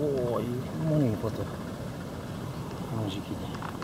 おお、いいもにいいこと。この時期に。